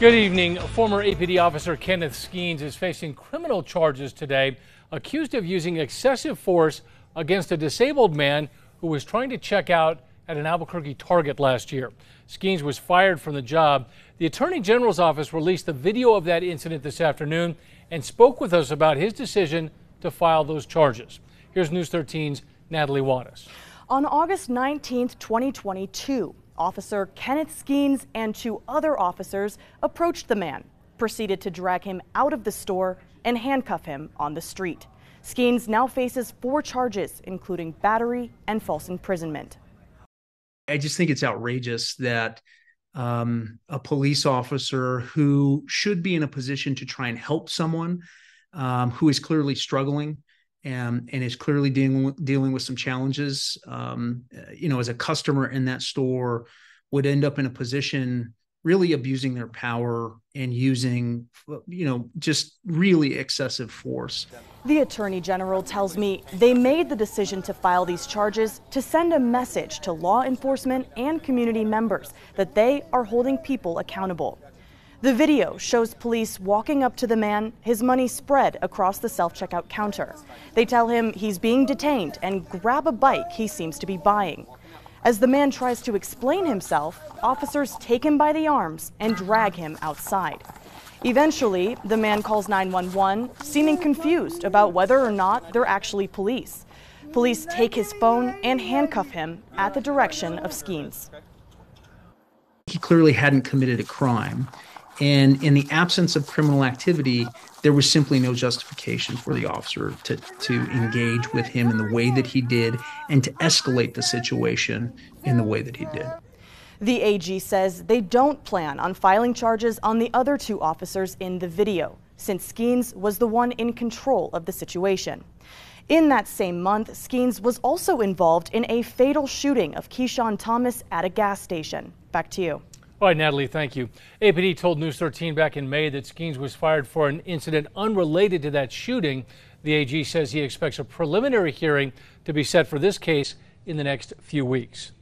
Good evening. Former APD officer Kenneth Skeens is facing criminal charges today, accused of using excessive force against a disabled man who was trying to check out at an Albuquerque Target last year. Skeens was fired from the job. The Attorney General's office released the video of that incident this afternoon and spoke with us about his decision to file those charges. Here's News 13's Natalie Wattis. On August 19, 2022, Officer Kenneth Skeens and two other officers approached the man, proceeded to drag him out of the store and handcuff him on the street. Skeens now faces four charges, including battery and false imprisonment. I just think it's outrageous that um, a police officer who should be in a position to try and help someone um, who is clearly struggling and, and is clearly dealing dealing with some challenges. Um, uh, you know, as a customer in that store, would end up in a position really abusing their power and using, uh, you know, just really excessive force. The Attorney General tells me they made the decision to file these charges to send a message to law enforcement and community members that they are holding people accountable. The video shows police walking up to the man, his money spread across the self checkout counter. They tell him he's being detained and grab a bike he seems to be buying. As the man tries to explain himself, officers take him by the arms and drag him outside. Eventually, the man calls 911, seeming confused about whether or not they're actually police. Police take his phone and handcuff him at the direction of Skeens. He clearly hadn't committed a crime. And in the absence of criminal activity, there was simply no justification for the officer to, to engage with him in the way that he did and to escalate the situation in the way that he did. The AG says they don't plan on filing charges on the other two officers in the video, since Skeens was the one in control of the situation. In that same month, Skeens was also involved in a fatal shooting of Keyshawn Thomas at a gas station. Back to you. All right, Natalie, thank you. APD told News 13 back in May that Skeens was fired for an incident unrelated to that shooting. The AG says he expects a preliminary hearing to be set for this case in the next few weeks.